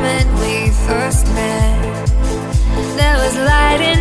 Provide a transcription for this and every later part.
moment we first met, there was light in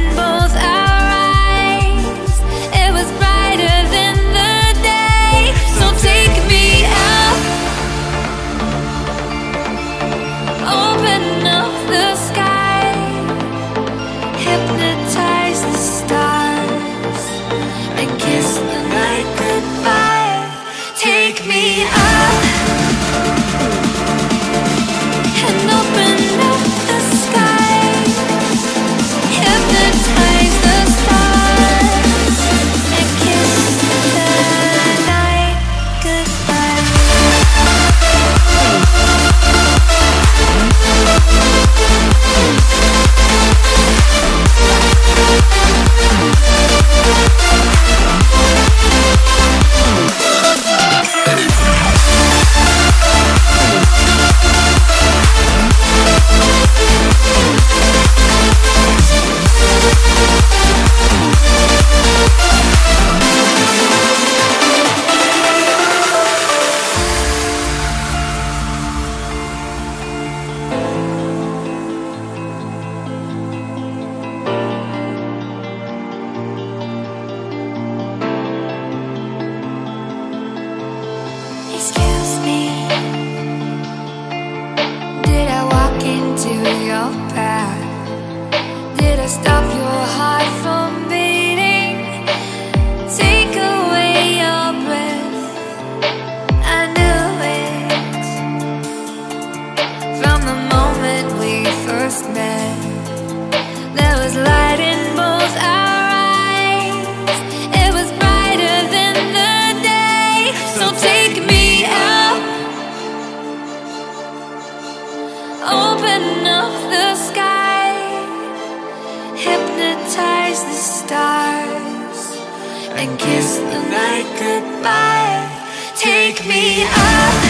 Did I stop your heart from beating? Take away your breath. I knew it from the moment we first met. There was light And kiss the night goodbye. Take me out.